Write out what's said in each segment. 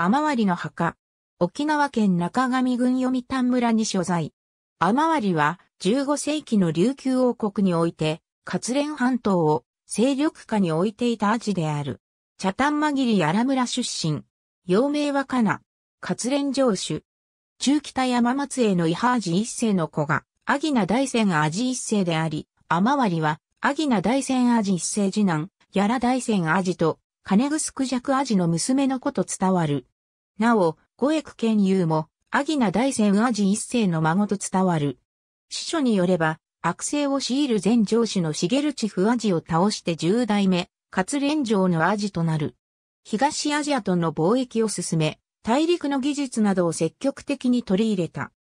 雨割の墓。沖縄県中上郡読谷村に所在。雨割は15世紀の琉球王国において、活連半島を勢力下に置いていたアジである。茶炭間切やら村出身。幼名はかな。活連城主。中北山松への伊波寺一世の子が、アギナ大仙アジ一世であり、雨割は、アギナ大仙アジ一世次男、やら大仙アジと、金城クジャクアジの娘の子と伝わる。なお、五役県有も、アギナ大仙アジ一世の孫と伝わる。司書によれば、悪性を強いる前上司の茂ルチフアジを倒して十代目、活連城のアジとなる。東アジアとの貿易を進め、大陸の技術などを積極的に取り入れた。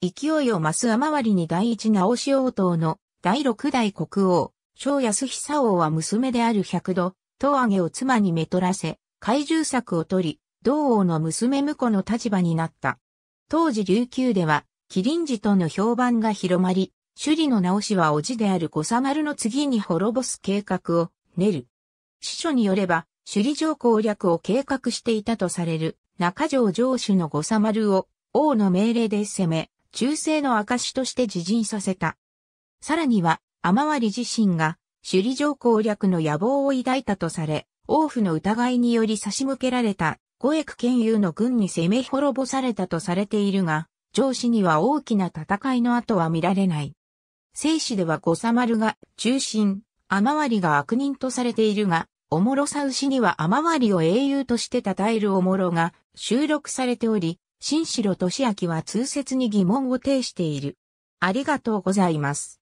勢いを増す雨割りに第一直し王党の第六代国王、小安久王は娘である百度、東上げを妻にめとらせ、怪獣策を取り、同王の娘婿の立場になった。当時琉球では、麒麟寺との評判が広まり、首里の直しは叔父である小佐丸の次に滅ぼす計画を練る。司書によれば、首里城攻略を計画していたとされる中条城主の五佐丸を王の命令で攻め、忠誠の証として自陣させた。さらには、雨割自身が首里城攻略の野望を抱いたとされ、王府の疑いにより差し向けられた五役県有の軍に攻め滅ぼされたとされているが、上司には大きな戦いの後は見られない。聖史では五佐丸が中心、雨割が悪人とされているが、おもろさ牛には雨割を英雄として称えるおもろが収録されており、新城俊明は通説に疑問を呈している。ありがとうございます。